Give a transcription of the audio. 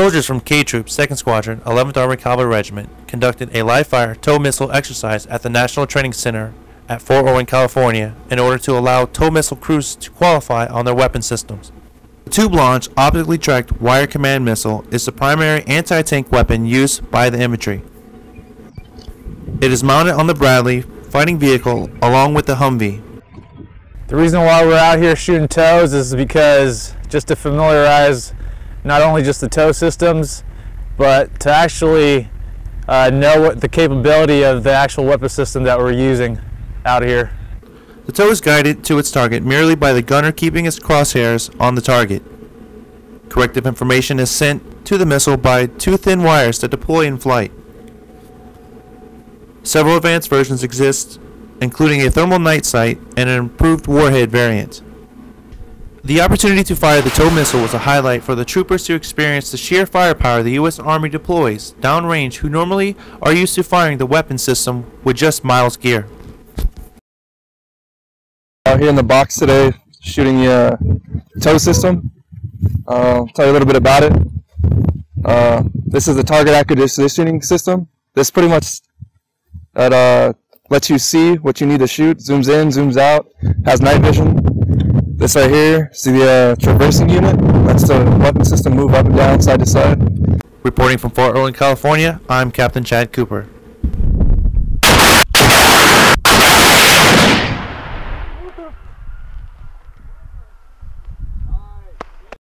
Soldiers from K Troop, 2nd Squadron, 11th Armored Cavalry Regiment conducted a live fire tow missile exercise at the National Training Center at Fort Irwin, California, in order to allow tow missile crews to qualify on their weapon systems. The tube launch optically tracked wire command missile is the primary anti tank weapon used by the infantry. It is mounted on the Bradley fighting vehicle along with the Humvee. The reason why we're out here shooting tows is because just to familiarize not only just the tow systems, but to actually uh, know what the capability of the actual weapon system that we're using out here. The tow is guided to its target merely by the gunner keeping its crosshairs on the target. Corrective information is sent to the missile by two thin wires that deploy in flight. Several advanced versions exist, including a thermal night sight and an improved warhead variant. The opportunity to fire the tow missile was a highlight for the troopers to experience the sheer firepower the U.S. Army deploys downrange who normally are used to firing the weapon system with just miles gear. Out here in the box today, shooting the uh, tow system. Uh, tell you a little bit about it. Uh, this is the target acquisitioning system. This pretty much that uh, lets you see what you need to shoot. Zooms in, zooms out, has night vision. This right here, see the uh, traversing unit? That's the weapon system move up and down, side to side. Reporting from Fort Irwin, California, I'm Captain Chad Cooper.